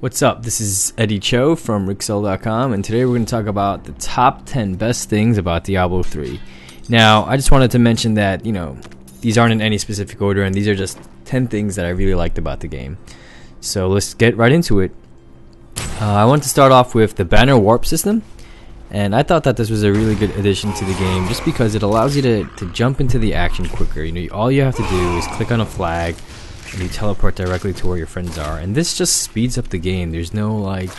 What's up? This is Eddie Cho from Wrixel.com, and today we're going to talk about the top 10 best things about Diablo 3. Now, I just wanted to mention that, you know, these aren't in any specific order, and these are just 10 things that I really liked about the game. So let's get right into it. Uh, I want to start off with the banner warp system, and I thought that this was a really good addition to the game just because it allows you to, to jump into the action quicker. You know, all you have to do is click on a flag, and you teleport directly to where your friends are. And this just speeds up the game. There's no like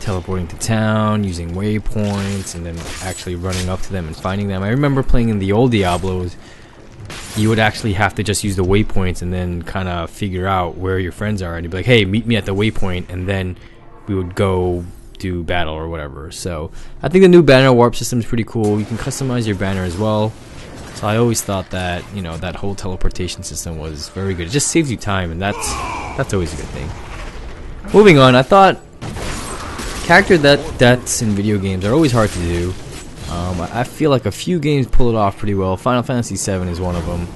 teleporting to town, using waypoints, and then actually running up to them and finding them. I remember playing in the old Diablos, you would actually have to just use the waypoints and then kind of figure out where your friends are. And you'd be like, hey, meet me at the waypoint, and then we would go do battle or whatever. So I think the new banner warp system is pretty cool. You can customize your banner as well. So I always thought that you know that whole teleportation system was very good. It just saves you time, and that's that's always a good thing. Moving on, I thought character deaths in video games are always hard to do. Um, I feel like a few games pull it off pretty well. Final Fantasy VII is one of them.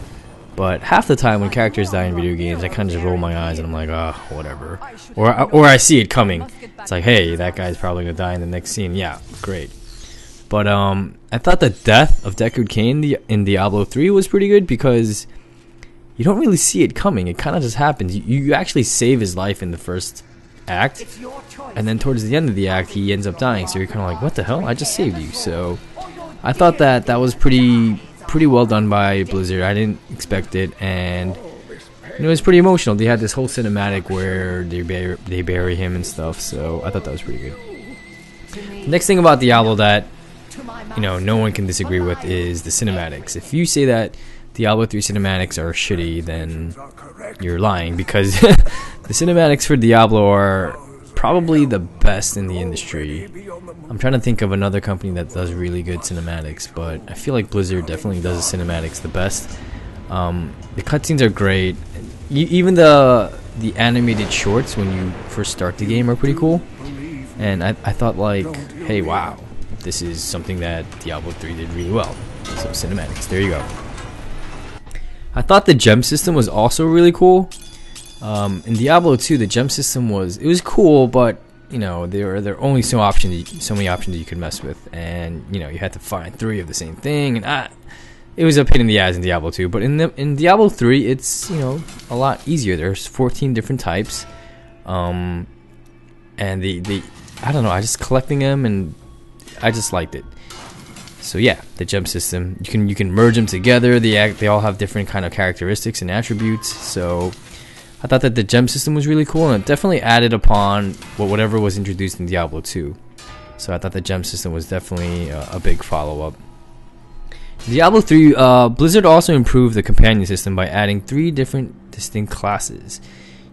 But half the time when characters die in video games, I kind of just roll my eyes and I'm like, ah, oh, whatever. Or or I see it coming. It's like, hey, that guy's probably gonna die in the next scene. Yeah, great. But um, I thought the death of Deckard Cain in Diablo 3 was pretty good because you don't really see it coming. It kind of just happens. You, you actually save his life in the first act, and then towards the end of the act, he ends up dying. So you're kind of like, what the hell? I just saved you. So I thought that that was pretty pretty well done by Blizzard. I didn't expect it, and it was pretty emotional. They had this whole cinematic where they bury, they bury him and stuff. So I thought that was pretty good. The next thing about Diablo that you know no one can disagree with is the cinematics. If you say that Diablo 3 cinematics are shitty, then you're lying because the cinematics for Diablo are probably the best in the industry. I'm trying to think of another company that does really good cinematics, but I feel like Blizzard definitely does the cinematics the best. Um, the cutscenes are great. even the the animated shorts when you first start the game are pretty cool. And I, I thought like, hey, wow, this is something that Diablo 3 did really well. So cinematics, there you go. I thought the gem system was also really cool. Um, in Diablo 2, the gem system was it was cool, but you know there are there are only so options, so many options you could mess with, and you know you had to find three of the same thing, and I, it was a pain in the ass in Diablo 2. But in the in Diablo 3, it's you know a lot easier. There's 14 different types, um, and the the I don't know. I just collecting them and I just liked it. So yeah, the gem system. You can you can merge them together. They act, they all have different kind of characteristics and attributes. So I thought that the gem system was really cool and it definitely added upon what whatever was introduced in Diablo 2. So I thought the gem system was definitely a, a big follow up. Diablo 3, uh, Blizzard also improved the companion system by adding three different distinct classes.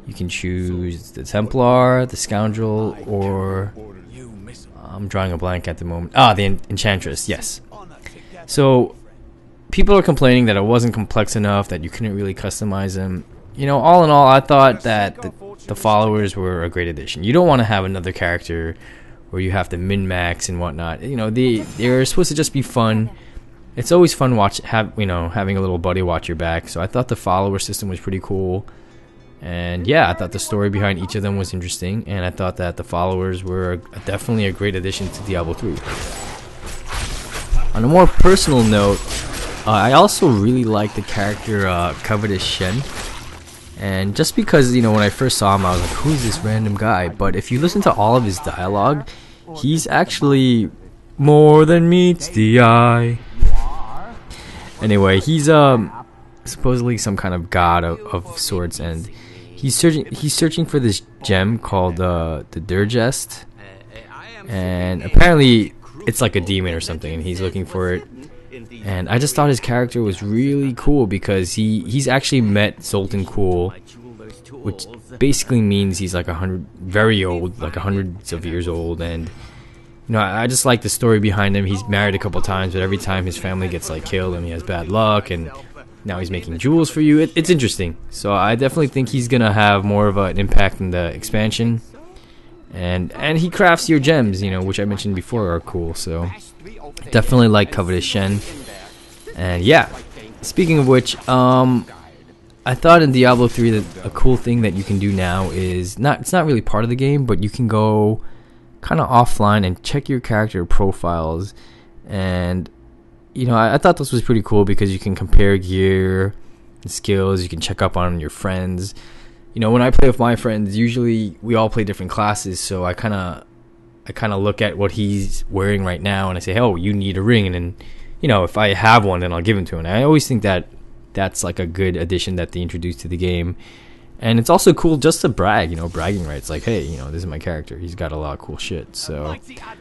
You can choose the Templar, the Scoundrel, or I'm drawing a blank at the moment. Ah, the en Enchantress. Yes. So people are complaining that it wasn't complex enough, that you couldn't really customize them. You know, all in all, I thought that the, the followers were a great addition. You don't want to have another character where you have to min max and whatnot. You know, they they're supposed to just be fun. It's always fun watch have you know having a little buddy watch your back. So I thought the follower system was pretty cool. And yeah, I thought the story behind each of them was interesting, and I thought that the followers were definitely a great addition to Diablo 3. On a more personal note, uh, I also really like the character uh, Covetous Shen. And just because, you know, when I first saw him, I was like, who's this random guy? But if you listen to all of his dialogue, he's actually more than meets the eye. Anyway, he's um supposedly some kind of god of, of sorts, and he's searching he's searching for this gem called uh, the Durjest, and apparently it's like a demon or something, and he's looking for it. And I just thought his character was really cool because he he's actually met Zoltun Kulle, which basically means he's like a hundred, very old, like hundreds of years old, and you know I just like the story behind him. He's married a couple times, but every time his family gets like killed and he has bad luck, and now he's making jewels for you. It, it's interesting. So I definitely think he's gonna have more of an impact in the expansion. And and he crafts your gems, you know, which I mentioned before are cool. So definitely like Covetous Shen. And yeah, speaking of which, um, I thought in Diablo 3 that a cool thing that you can do now is not it's not really part of the game, but you can go kind of offline and check your character profiles and you know, I, I, thought this was pretty cool because you can compare gear and skills, you can check up on your friends. You know, when I play with my friends, usually we all play different classes, so I kind of I kind of look at what he's wearing right now and I say, "Oh, you need a ring." And then, you know, if I have one, then I'll give him to him. And I always think that that's like a good addition that they introduced to the game. And it's also cool just to brag, you know, bragging rights. Like, hey, you know, this is my character. He's got a lot of cool shit. So,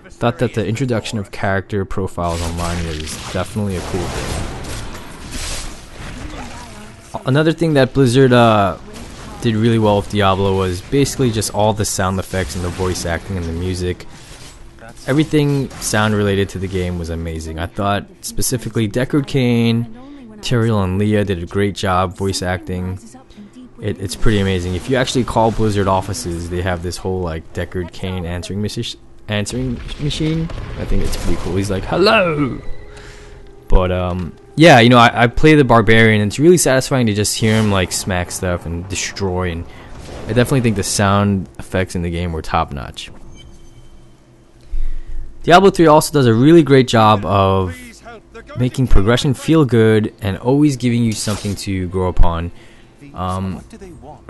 thought that the introduction of character profiles online was definitely a cool thing. Another thing that Blizzard uh, did really well with Diablo was basically just all the sound effects and the voice acting and the music. Everything sound related to the game was amazing. I thought specifically Deckard Cain, Tyrael and Leah did a great job voice acting. It, it's pretty amazing. If you actually call Blizzard offices, they have this whole like Deckard Cain answering machine. Answering machine. I think it's pretty cool. He's like, "Hello." But um, yeah, you know, I, I play the barbarian. and It's really satisfying to just hear him like smack stuff and destroy. And I definitely think the sound effects in the game were top notch. Diablo 3 also does a really great job of making progression feel good and always giving you something to grow upon. Um,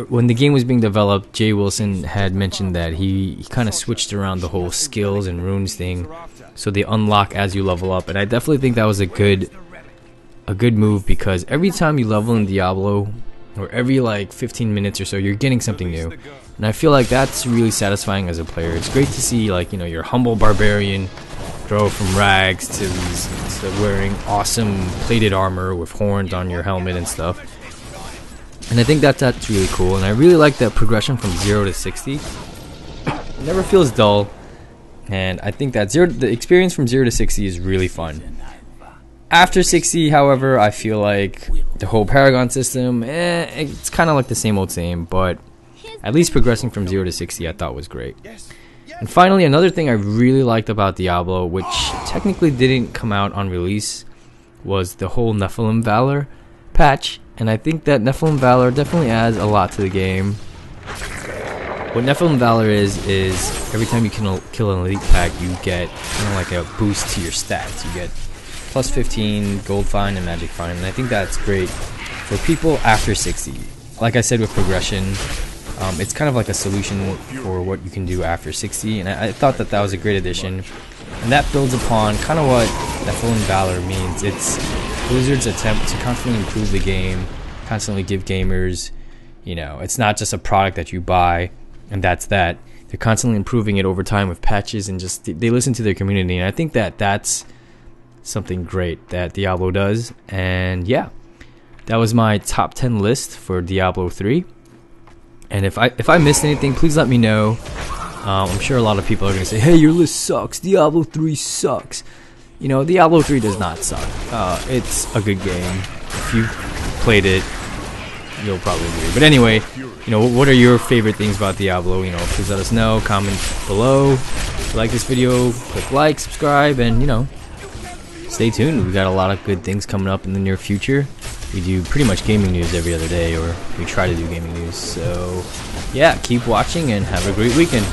when the game was being developed, Jay Wilson had mentioned that he, he kind of switched around the whole skills and runes thing, so they unlock as you level up, and I definitely think that was a good a good move because every time you level in Diablo, or every like 15 minutes or so, you're getting something new, and I feel like that's really satisfying as a player. It's great to see like you know your humble barbarian grow from rags to these to wearing awesome plated armor with horns on your helmet and stuff and I think that that's really cool. And I really like that progression from 0 to 60. It never feels dull. And I think that zero, the experience from 0 to 60 is really fun. After 60, however, I feel like the whole Paragon system, eh, it's kind of like the same old same. But at least progressing from 0 to 60 I thought was great. And finally, another thing I really liked about Diablo, which technically didn't come out on release, was the whole Nephalem Valor patch and I think that Nephalem Valor definitely adds a lot to the game. What Nephalem Valor is, is every time you kill, kill an elite pack, you get kind of like a boost to your stats. You get plus 15 gold find and magic find, and I think that's great for people after 60. Like I said with progression, um, it's kind of like a solution for what you can do after 60, and I, I thought that that was a great addition. And that builds upon kind of what Nephalem Valor means. It's Blizzard's attempt to constantly improve the game, constantly give gamers, you know, it's not just a product that you buy and that's that. They're constantly improving it over time with patches and just they listen to their community. And I think that that's something great that Diablo does. And yeah, that was my top 10 list for Diablo 3. And if I if I missed anything, please let me know. Um, I'm sure a lot of people are gonna say, "Hey, your list sucks. Diablo 3 sucks." You know, Diablo 3 does not suck. Uh, it's a good game. If you played it, you'll probably agree. But anyway, you know, what are your favorite things about Diablo? You know, please let us know. Comment below. If you like this video, click like, subscribe, and, you know, stay tuned. We've got a lot of good things coming up in the near future. We do pretty much gaming news every other day, or we try to do gaming news. So, yeah, keep watching and have a great weekend.